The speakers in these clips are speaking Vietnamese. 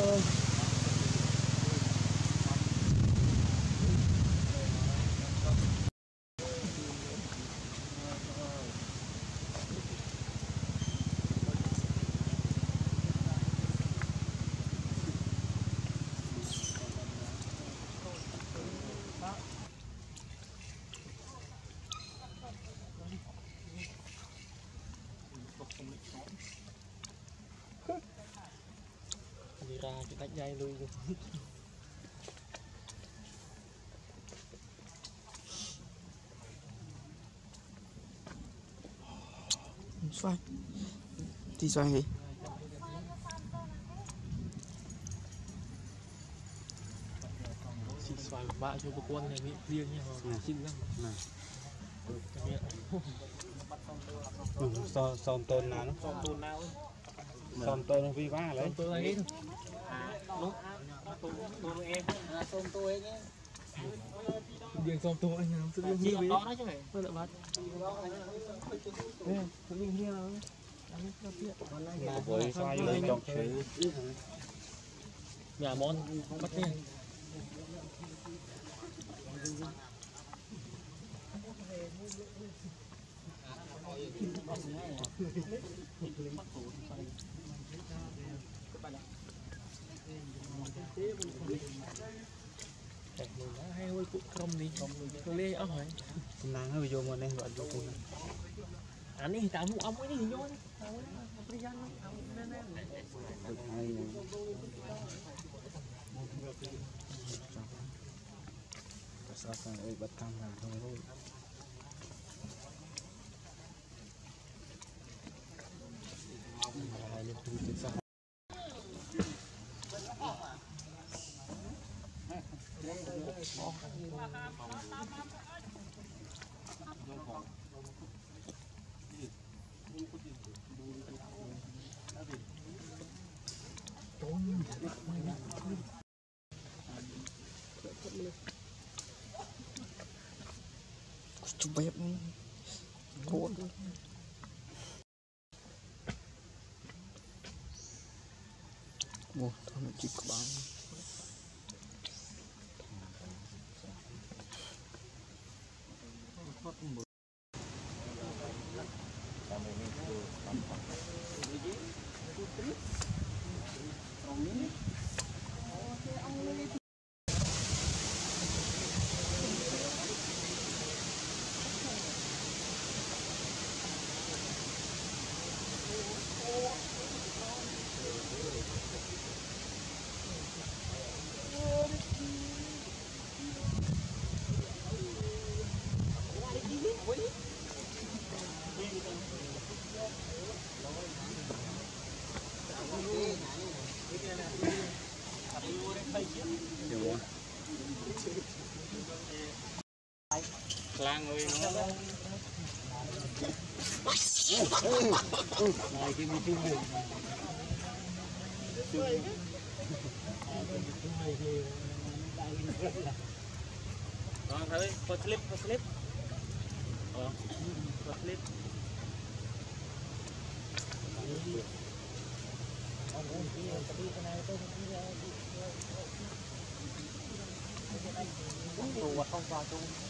thôi Thank you đi ra cái tách dây lui luôn xoay. Đi xoay đi xoài của bạn cho cô quân này miệng riêng nha mà xin lắm. Này. cái miệng. Ừ, son son tôn nào nó son tôn nào ấy son tôn nó vi quá lấy. Này thôi lúc tôn em Tôm tôi nhé. riêng son tôn anh nhiên Chị như vậy đó đó chứ phải. Vâng ạ bác Ê, tự nhiên ấy. Mà với xoay lên trong Nhà món bắt đi ហើយហួយពួកក្រុមនេះទៅលេងអស់ហើយសំណាងហើយយកមកនេះគាត់យកពួកអានេះតាមអមមួយនេះយកតាមមួយប្រយ័ត្នអមណែណែហើយប្រសាសន៍អីបាត់កម្មហ្នឹង Costume banyak nih. Kok មោះធម្មជាតិក្បាលតាមនេះគឺតាមផង ba người nó, này kia mình chung đường con thấy có clip có clip ờ có clip Hãy subscribe cho kênh Ghiền Mì Gõ Để không bỏ lỡ những video hấp dẫn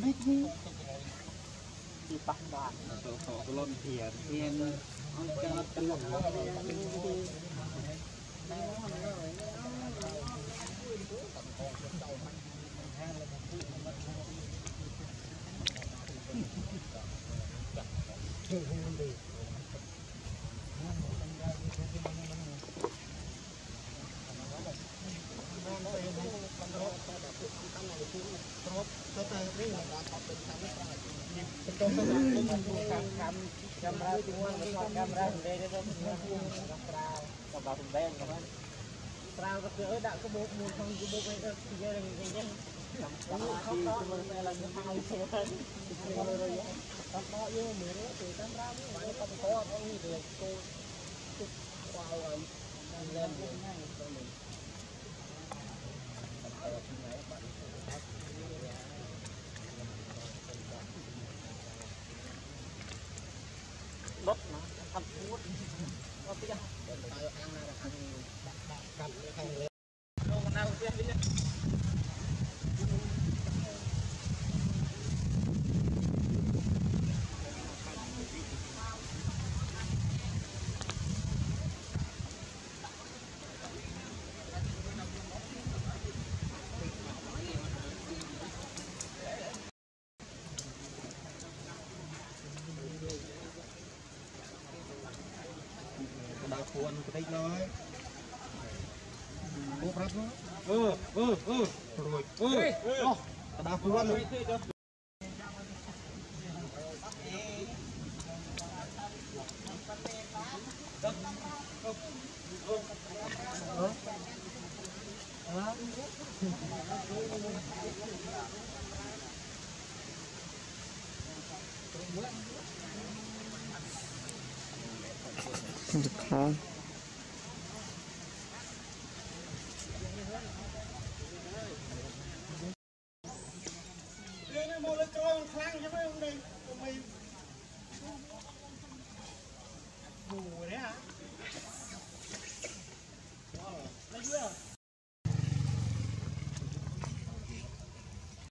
ไม่ที่ที่ปักบาทตัวขอร่นเทียนเทียนมันจะเป็นหลงเ camera tiếng ngoan mà chọn camera hình đây đấy đâu còn vào hình đen các bạn trao các cửa đã có bố muốn không có bố cái đó thì giờ mình cái nhá không có mình sẽ là cái hai xe không có yêu mình đấy thì camera cũng phải không có không như thế cô vào lên lên cái này cho mình ដាក់ដាក់កាត់ខាងលើ នក្តីឡើយអូប្រាប់អឺអឺអឺរួយអឺអោះកដាពួនអឺ the car. ចូលខ្លាំងចឹងហ្នឹងនេះទៅមីអូរ៉ាអូលេយូ